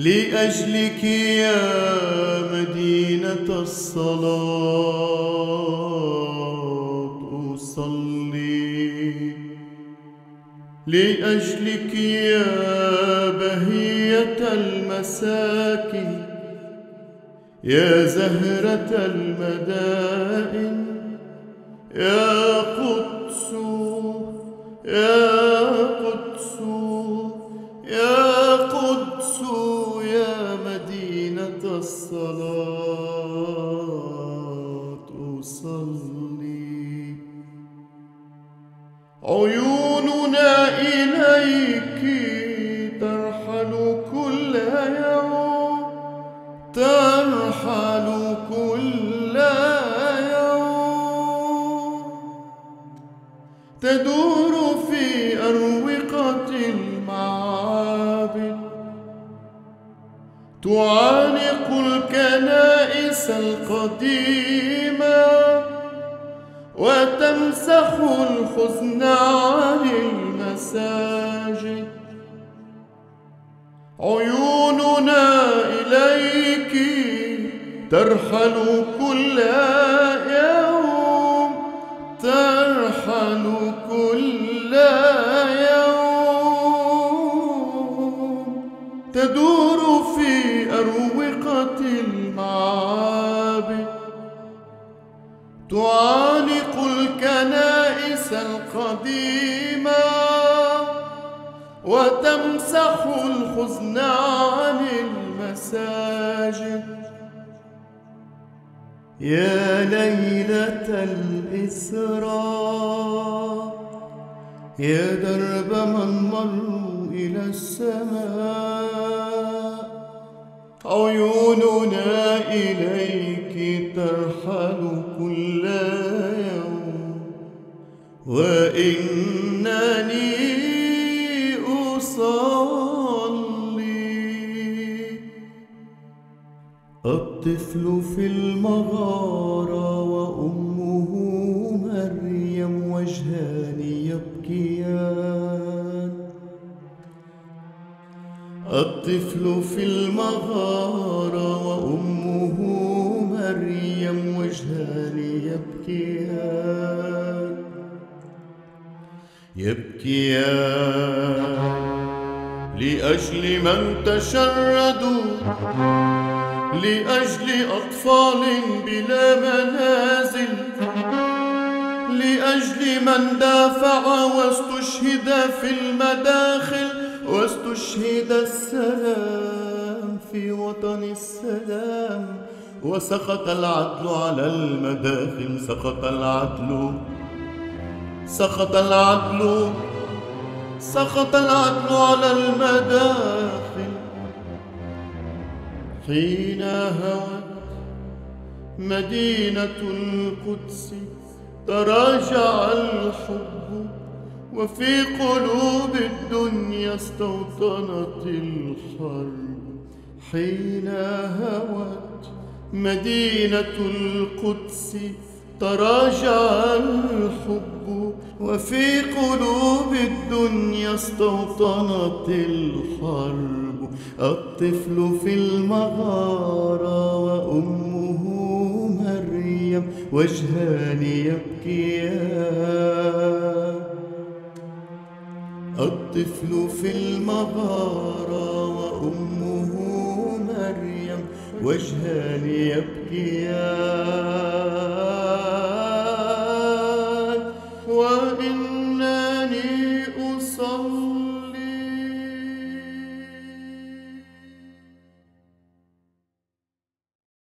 لأجلك يا مدينة الصلاة. أصلي. لأجلك يا بهية المساكن يا زهرة المدائن يا قدس يا أصلي. عيوننا إليك ترحل كل يوم ترحل كل يوم. تدور في أروقة المعابد تعانق الكنائس القديمة وتمسح الحزن عن المساجد. عيوننا إليك ترحل كل تعانق الكنائس القديمة وتمسح الحزن عن المساجد. يا ليلة الإسراء يا درب من مروا إلى السماء عيوننا إليك ترحل وإنني أصلي. الطفل في المغارة وأمه مريم وجهان يبكيان. الطفل في المغارة وأمه مريم وجهان يبكيان. يبكيان لأجل من تشردوا لأجل أطفال بلا منازل لأجل من دافع واستشهد في المداخل واستشهد السلام في وطن السلام. وسقط العدل على المداخل سقط العدل سقط العدل سقط العدل على المداخل. حين هوت مدينة القدس تراجع الحب وفي قلوب الدنيا استوطنت الحرب. حين هوت مدينة القدس تراجع الحب وفي قلوب الدنيا استوطنت الحرب الطفل في المغارة وأمه مريم وجهان يبكيان. الطفل في المغارة وأمه مريم وجهان يبكيان. Amen.